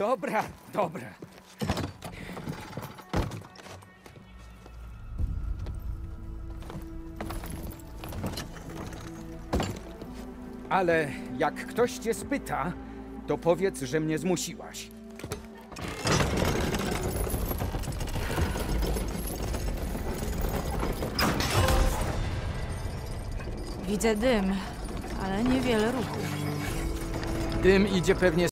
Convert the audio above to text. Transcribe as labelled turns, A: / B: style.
A: Dobra, dobra. Ale jak ktoś cię spyta, to powiedz, że mnie zmusiłaś.
B: Widzę dym, ale niewiele ruchu.
A: Dym idzie pewnie